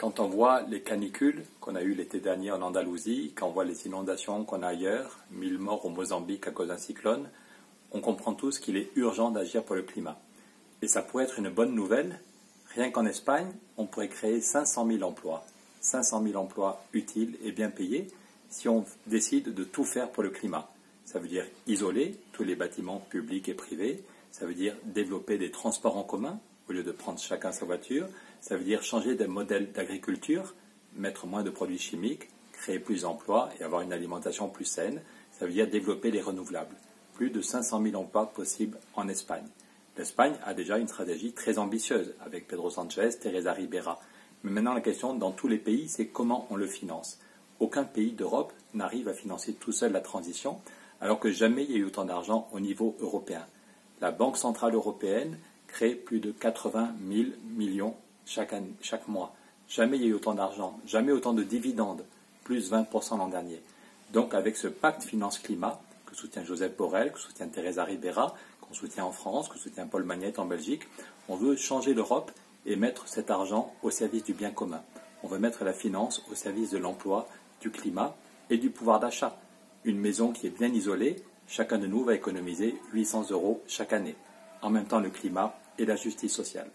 Quand on voit les canicules qu'on a eues l'été dernier en Andalousie, quand on voit les inondations qu'on a ailleurs, mille morts au Mozambique à cause d'un cyclone, on comprend tous qu'il est urgent d'agir pour le climat. Et ça pourrait être une bonne nouvelle. Rien qu'en Espagne, on pourrait créer 500 000 emplois. 500 000 emplois utiles et bien payés si on décide de tout faire pour le climat. Ça veut dire isoler tous les bâtiments publics et privés. Ça veut dire développer des transports en commun au lieu de prendre chacun sa voiture. Ça veut dire changer de modèle d'agriculture, mettre moins de produits chimiques, créer plus d'emplois et avoir une alimentation plus saine. Ça veut dire développer les renouvelables. Plus de 500 000 emplois possibles en Espagne. L'Espagne a déjà une stratégie très ambitieuse avec Pedro Sanchez, Teresa Ribera. Mais maintenant, la question dans tous les pays, c'est comment on le finance. Aucun pays d'Europe n'arrive à financer tout seul la transition, alors que jamais il y a eu autant d'argent au niveau européen. La Banque centrale européenne crée plus de 80 000 millions chaque, chaque mois. Jamais il y a eu autant d'argent, jamais autant de dividendes, plus 20% l'an dernier. Donc avec ce pacte finance-climat que soutient Joseph Borrell, que soutient Teresa Ribera, qu'on soutient en France, que soutient Paul Magnette en Belgique, on veut changer l'Europe et mettre cet argent au service du bien commun. On veut mettre la finance au service de l'emploi, du climat et du pouvoir d'achat. Une maison qui est bien isolée, chacun de nous va économiser 800 euros chaque année. En même temps, le climat et la justice sociale.